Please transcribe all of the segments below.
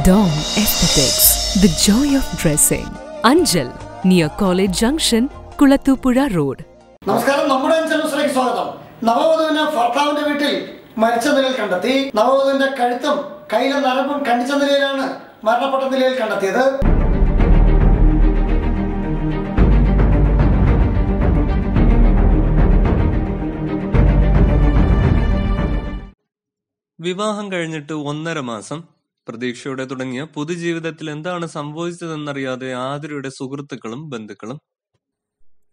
Dawn Aesthetics, the joy of dressing. Anjal, near College Junction, Kulatupura Road. നമസ്കാരം നമ്മുടെ ചാനലിലേക്ക് സ്വാഗതം നവവധുവിനെ ഭർത്താവിന്റെ വീട്ടിൽ മരിച്ച നിലയിൽ കണ്ടെത്തി നവവധുവിന്റെ കഴുത്തും കയ്യിലെ നരമ്പും കണ്ടിച്ച നിലയിലാണ് മരണപ്പെട്ട നിലയിൽ കണ്ടെത്തിയത് വിവാഹം കഴിഞ്ഞിട്ട് ഒന്നര മാസം പ്രതീക്ഷയോടെ തുടങ്ങിയ പൊതുജീവിതത്തിൽ എന്താണ് സംഭവിച്ചതെന്നറിയാതെ ആതിരയുടെ സുഹൃത്തുക്കളും ബന്ധുക്കളും.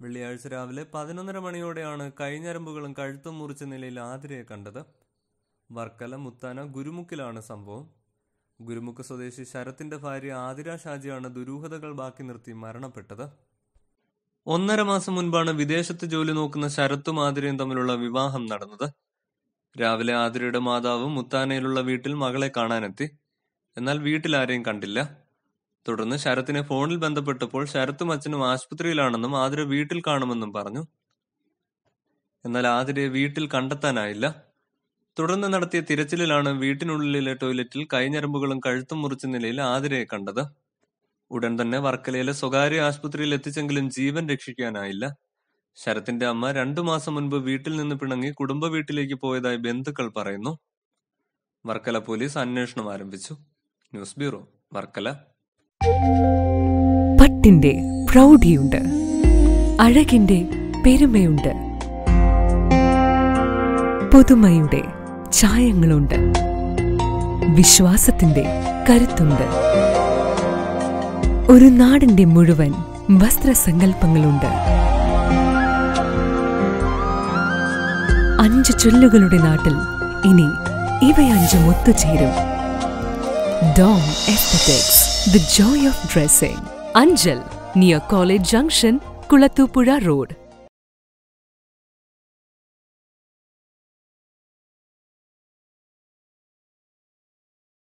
വെള്ളിയാഴ്ച രാവിലെ പതിനൊന്നര മണിയോടെയാണ് കൈഞ്ഞരമ്പുകളും കഴുത്തും മുറിച്ച നിലയിൽ ആതിരയെ കണ്ടത്. വർക്കല മുത്താന ഗുരുമുക്കിലാണ് സംഭവം. ഗുരുമുക്ക് സ്വദേശി ശരത്തിന്റെ ഭാര്യ ആതിര ഷാജിയാണ് ദുരൂഹതകൾ ബാക്കി നിർത്തി മരണപ്പെട്ടത്. ഒന്നര മാസം മുൻപാണ് വിദേശത്ത് ജോലി നോക്കുന്ന ശരത്തും ആതിരയും തമ്മിലുള്ള വിവാഹം നടന്നത്. രാവിലെ ആതിരയുടെ മാതാവും മുത്താനയിലുള്ള വീട്ടിൽ മകളെ കാണാനെത്തി. എന്നാൽ വീട്ടിൽ ആരെയും കണ്ടില്ല. തുടർന്ന് ശരത്തിനെ ഫോണിൽ ബന്ധപ്പെട്ടപ്പോൾ ശരത്തും അച്ഛനും ആശുപത്രിയിലാണെന്നും ആതിര വീട്ടിൽ കാണുമെന്നും പറഞ്ഞു. എന്നാൽ ആതിരയെ വീട്ടിൽ കണ്ടെത്താനായില്ല. തുടർന്ന് നടത്തിയ തിരച്ചിലിലാണ് വീട്ടിനുള്ളിലെ ടോയ്ലറ്റിൽ കൈഞ്ഞരമ്പുകളും കഴുത്തും മുറിച്ച നിലയിൽ ആതിരയെ കണ്ടത്. ഉടൻ തന്നെ വർക്കലയിലെ സ്വകാര്യ ആശുപത്രിയിൽ എത്തിച്ചെങ്കിലും ജീവൻ രക്ഷിക്കാനായില്ല. ശരത്തിന്റെ അമ്മ രണ്ടു മാസം മുൻപ് വീട്ടിൽ നിന്ന് പിണങ്ങി കുടുംബ വീട്ടിലേക്ക് പോയതായി ബന്ധുക്കൾ പറയുന്നു. വർക്കല പോലീസ് അന്വേഷണം ആരംഭിച്ചു. News bureau Varkala. പട്ടിന്റെ പ്രൗഢിയുണ്ട്. അഴകിന്റെ പെരുമയുണ്ട്. പുതുമയുടെ ചായങ്ങളുണ്ട് വിശ്വാസത്തിന്റെ കരുത്തുണ്ട്. ഒരു നാടിന്റെ മുഴുവൻ വസ്ത്രസങ്കല്പങ്ങളുണ്ട്. അഞ്ച് ചൊല്ലുകളുടെ നാട്ടിൽ ഇനി ഇവയഞ്ചും ഒത്തുചേരും. Dawn Aesthetics, the joy of dressing. Anjal, near College Junction, Kulatupura Road.